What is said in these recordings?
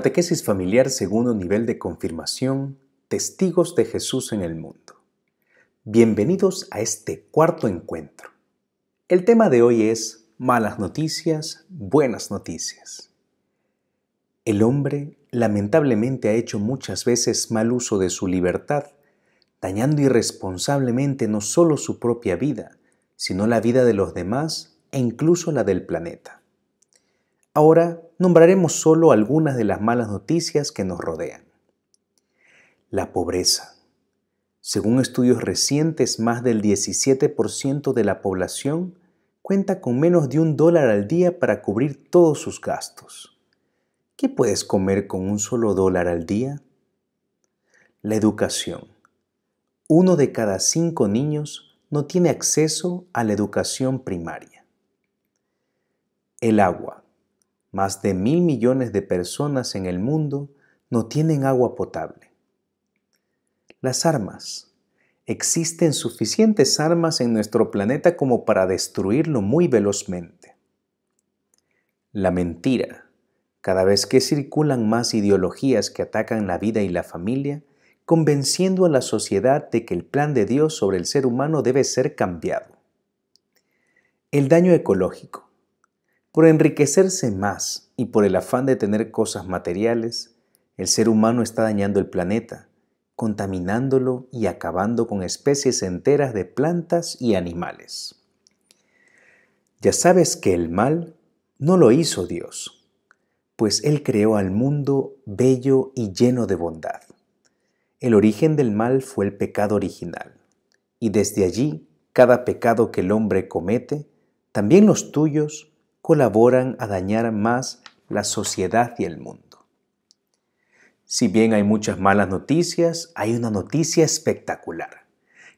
Catequesis familiar segundo nivel de confirmación, testigos de Jesús en el mundo. Bienvenidos a este cuarto encuentro. El tema de hoy es malas noticias, buenas noticias. El hombre lamentablemente ha hecho muchas veces mal uso de su libertad, dañando irresponsablemente no solo su propia vida, sino la vida de los demás e incluso la del planeta. Ahora nombraremos solo algunas de las malas noticias que nos rodean. La pobreza. Según estudios recientes, más del 17% de la población cuenta con menos de un dólar al día para cubrir todos sus gastos. ¿Qué puedes comer con un solo dólar al día? La educación. Uno de cada cinco niños no tiene acceso a la educación primaria. El agua. Más de mil millones de personas en el mundo no tienen agua potable. Las armas. Existen suficientes armas en nuestro planeta como para destruirlo muy velozmente. La mentira. Cada vez que circulan más ideologías que atacan la vida y la familia, convenciendo a la sociedad de que el plan de Dios sobre el ser humano debe ser cambiado. El daño ecológico. Por enriquecerse más y por el afán de tener cosas materiales, el ser humano está dañando el planeta, contaminándolo y acabando con especies enteras de plantas y animales. Ya sabes que el mal no lo hizo Dios, pues Él creó al mundo bello y lleno de bondad. El origen del mal fue el pecado original, y desde allí cada pecado que el hombre comete, también los tuyos, colaboran a dañar más la sociedad y el mundo. Si bien hay muchas malas noticias, hay una noticia espectacular,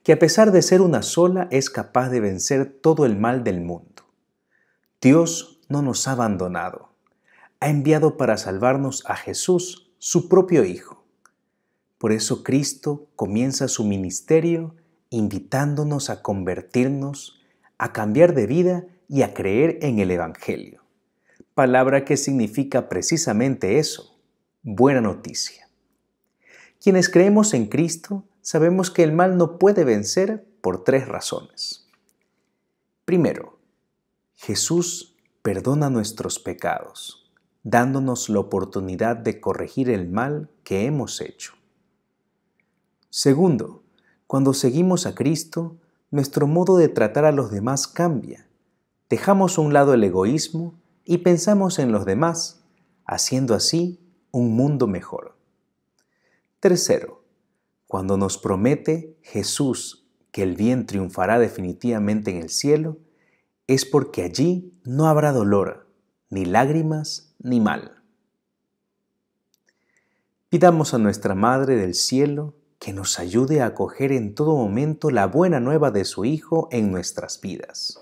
que a pesar de ser una sola es capaz de vencer todo el mal del mundo. Dios no nos ha abandonado, ha enviado para salvarnos a Jesús, su propio Hijo. Por eso Cristo comienza su ministerio invitándonos a convertirnos, a cambiar de vida y a creer en el Evangelio, palabra que significa precisamente eso, buena noticia. Quienes creemos en Cristo sabemos que el mal no puede vencer por tres razones. Primero, Jesús perdona nuestros pecados, dándonos la oportunidad de corregir el mal que hemos hecho. Segundo, cuando seguimos a Cristo, nuestro modo de tratar a los demás cambia dejamos a un lado el egoísmo y pensamos en los demás, haciendo así un mundo mejor. Tercero, cuando nos promete Jesús que el bien triunfará definitivamente en el cielo, es porque allí no habrá dolor, ni lágrimas, ni mal. Pidamos a nuestra Madre del Cielo que nos ayude a acoger en todo momento la buena nueva de su Hijo en nuestras vidas.